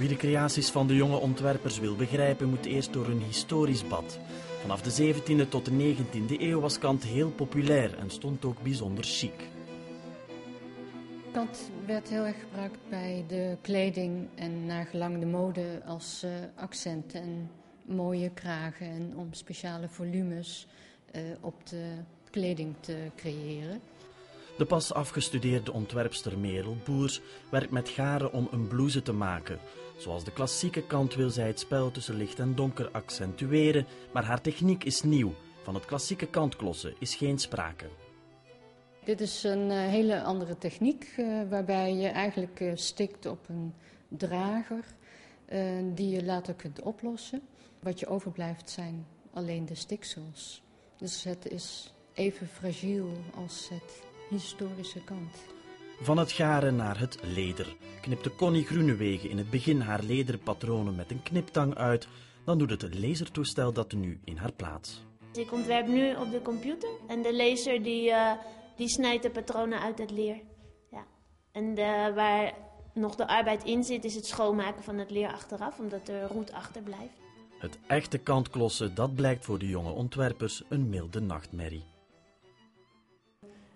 Wie de creaties van de jonge ontwerpers wil begrijpen, moet eerst door een historisch bad. Vanaf de 17e tot de 19e eeuw was Kant heel populair en stond ook bijzonder chic. Kant werd heel erg gebruikt bij de kleding en naar gelang de mode als uh, accent en mooie kragen en om speciale volumes uh, op de kleding te creëren. De pas afgestudeerde ontwerpster Merel Boers werkt met garen om een blouse te maken. Zoals de klassieke kant wil zij het spel tussen licht en donker accentueren, maar haar techniek is nieuw. Van het klassieke kantklossen is geen sprake. Dit is een uh, hele andere techniek uh, waarbij je eigenlijk uh, stikt op een drager die je later kunt oplossen. Wat je overblijft zijn alleen de stiksels. Dus het is even fragiel als het historische kant. Van het garen naar het leder. Knipte Connie Groenewegen in het begin haar lederen patronen met een kniptang uit, dan doet het lasertoestel dat nu in haar plaats. Ik ontwerp nu op de computer en de laser die, uh, die snijdt de patronen uit het leer. Ja. En de, waar nog de arbeid in zit is het schoonmaken van het leer achteraf, omdat er roet achterblijft. Het echte kantklossen, dat blijkt voor de jonge ontwerpers een milde nachtmerrie.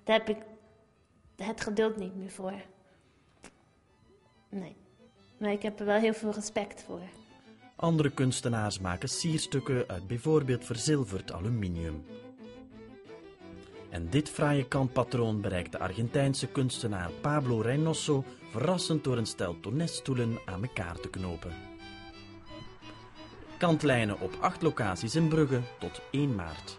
Daar heb ik het geduld niet meer voor. Nee. Maar ik heb er wel heel veel respect voor. Andere kunstenaars maken sierstukken uit bijvoorbeeld verzilverd aluminium. En dit fraaie kantpatroon bereikt de Argentijnse kunstenaar Pablo Reynoso verrassend door een stel tonnesstoelen aan elkaar te knopen. Kantlijnen op acht locaties in Brugge tot 1 maart.